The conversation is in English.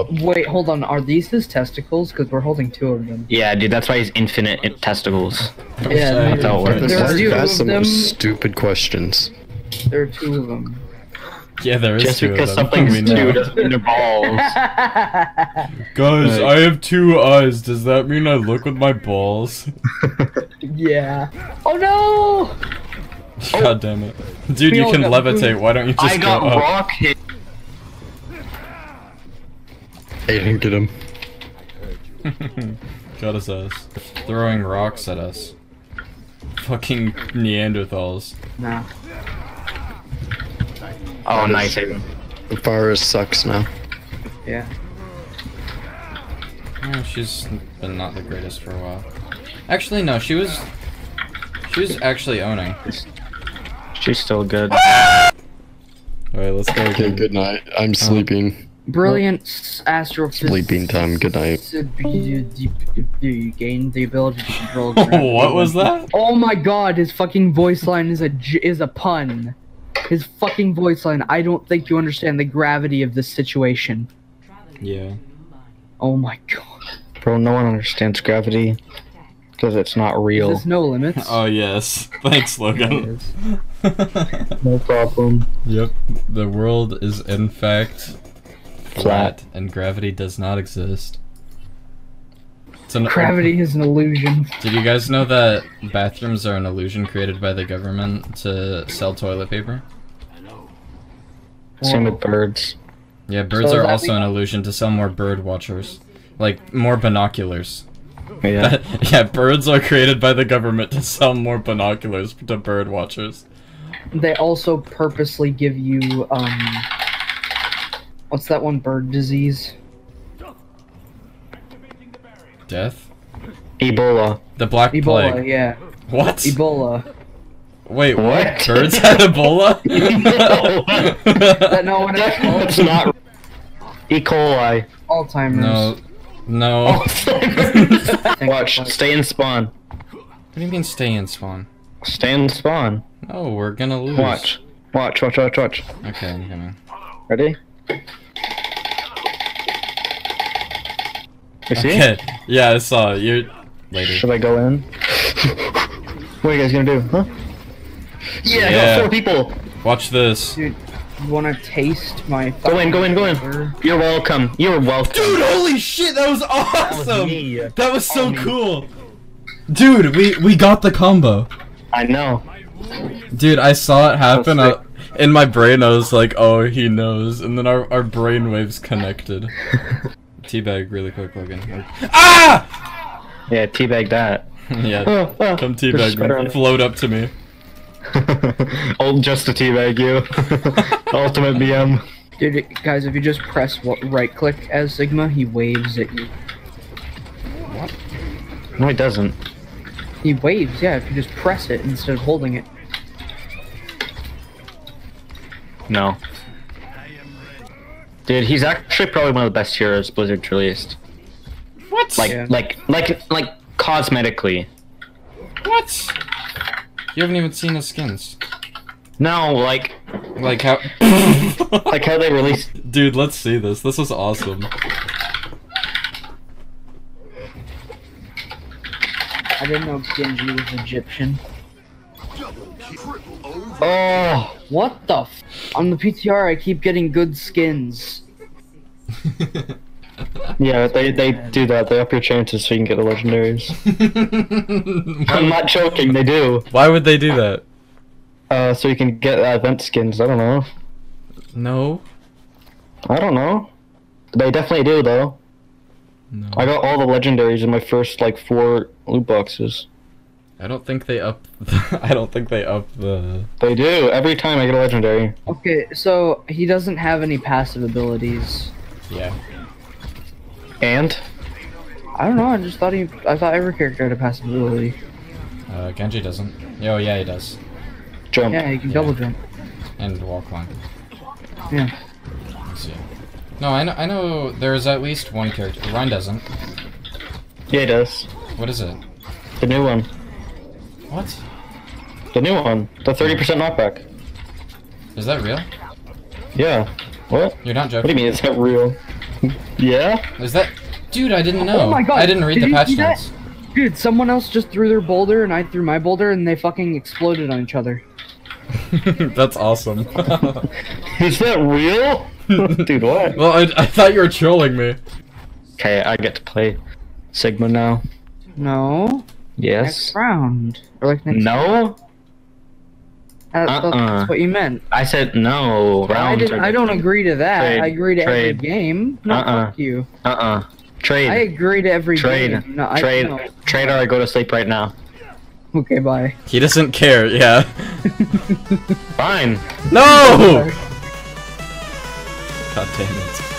up. Wait, hold on. Are these his testicles? Because we're holding two of them. Yeah, dude, that's why he's infinite in testicles. Yeah, That's how it works. There Why are do two you of ask the them. most stupid questions? There are two of them. Yeah, there is Just two because of them. something's we know. two doesn't mean they're balls. Guys, Right. I have two eyes. Does that mean I look with my balls? yeah. Oh no! God damn it. Dude, We you can levitate. Why don't you just I got go up? rock hit. They didn't get him. Got his ass. Throwing rocks at us. Fucking Neanderthals. Nah. Oh, That nice. is- The virus sucks now. Yeah. Oh, she's been not the greatest for a while. Actually, no, she was. She was actually owning. She's still good. Alright, let's go Okay, good night. I'm sleeping. Brilliant s- astrophysics. Sleeping time. Good night. Gain the ability to control. gravity. what was that? Oh my god, his fucking voice line is a j- is a pun. His fucking voice line. I don't think you understand the gravity of this situation. Yeah. Oh my god. Bro, no one understands gravity. Because it's not real. There's no limits. Oh, yes. Thanks, Logan. No problem. yep. The world is, in fact, flat, and gravity does not exist. It's an, Gravity is an illusion. Did you guys know that bathrooms are an illusion created by the government to sell toilet paper? I know. Same with birds. Yeah, birds So are also an illusion to sell more bird watchers. Like, more binoculars. Yeah. yeah, birds are created by the government to sell more binoculars to bird watchers. They also purposely give you um what's that one bird disease? Death? Ebola. The Black Ebola, Plague. yeah. What? Ebola. Wait, what? What? Birds had Ebola? That no one else That's not. E. coli. Alzheimer's. no. No. Think Watch. Stay in spawn. What do you mean stay in spawn? Stay in spawn. No, we're gonna lose. Watch. Watch. Watch. Watch. Watch. Okay, I'm coming. Ready? You see? Okay. Yeah, I saw it. You're later. Should I go in? what are you guys gonna do? Huh? Yeah, I got four people. Watch this. Dude, you wanna taste my Go in. Go in. Go in. fucking- You're welcome. You're welcome. Dude, holy shit, that was awesome! me. That was so All me. cool. Dude, we we got the combo. I know. Dude, I saw it happen. sick. I, in my brain, I was like, "Oh, he knows," and then our our brain waves connected. Teabag really quick, Logan. Ah! Yeah, teabag that. yeah, Oh, oh, come teabag spider on me. it. Float up to me. Old just a teabag you. Ultimate BM. Dude, guys, if you just press wa- right click as Sigma, he waves at you. What? No, he doesn't. He waves, yeah, if you just press it instead of holding it. No. Dude, he's actually probably one of the best heroes Blizzard's released. What? Like, Yeah. like, like, like, cosmetically. what? You haven't even seen the skins. No, like, Like how? like how they released. Dude, let's see this. This is awesome. I didn't know Genji was Egyptian. Oh, What the f- On the PTR, I keep getting good skins. yeah, they they do that. They up your chances so you can get the legendaries. I'm not joking. They do. Why would they do that? Uh, so you can get uh, event skins. I don't know. No. I don't know. They definitely do though. No. I got all the legendaries in my first like four loot boxes. I don't think they up. The, I don't think they up the. They do every time I get a legendary. Okay, so he doesn't have any passive abilities. Yeah. And I don't know, I just thought he- I thought every character had a passive ability. Uh, Genji doesn't. Oh yeah, he does. jump. Yeah, he can Yeah. double jump. And wall climb. Yeah. Let's see. No, I know. I know. There's at least one character. Ryan doesn't. Yeah, he does. What is it? The new one. What? The new one. The 30% knockback. Is that real? Yeah. What? You're not joking. What do you mean it's not real? Yeah? Is that? Dude, I didn't oh know. Oh my God, I didn't read did the you patch see that? notes. Dude, someone else just threw their boulder and I threw my boulder and they fucking exploded on each other. That's awesome. Is that real? Dude, what? well, I, I thought you were trolling me. Okay, I get to play Sigma now. No. Yes. Next round. Or like next No? That- uh, that's, oh, Uh-uh. that's what you meant. I said no. I, Rounds didn't, are I don't agree to that. Trade, I agree to every game. No, Uh-uh. fuck you. Uh-uh. Trade. I agree to every Trade. game. No, I, Trade. no. Trade or I go to sleep right now. Okay, bye. He doesn't care. Yeah. Fine. No. God damn it.